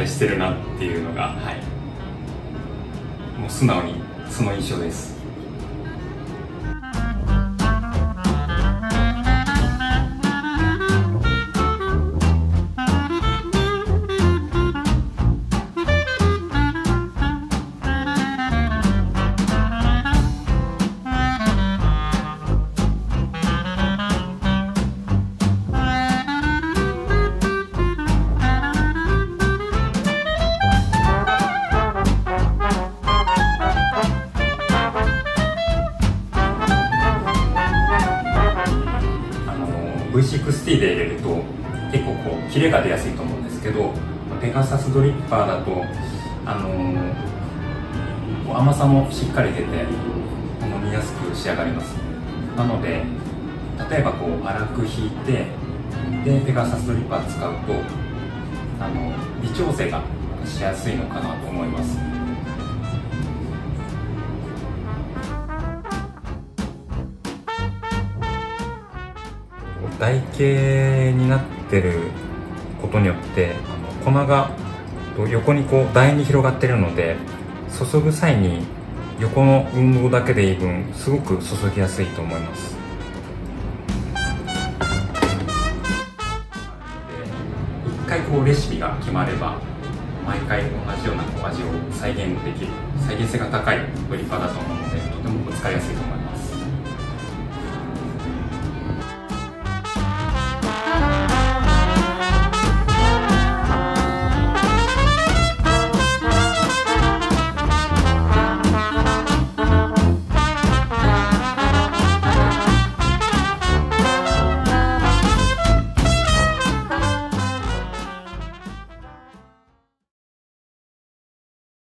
態してるなっていうのが、はい、もう素直にその印象です。の V6T で入れると結構こうキレが出やすいと思うんですけどペガサスドリッパーだとあのこう甘さもしっかり出て飲みやすく仕上がります。なので例えばこう粗く引いてでペガサスドリッパー使うとあの微調整がしやすいのかなと思います。台形になってることによってあの粉が横にこう台に広がってるので注ぐ際に横の運動だけでいい分すごく注ぎやすいと思います。一回こうレシピが決まれば毎回同じような味を再現できる再現性が高いドリッパーだと思うのでとても使いやすいと思います。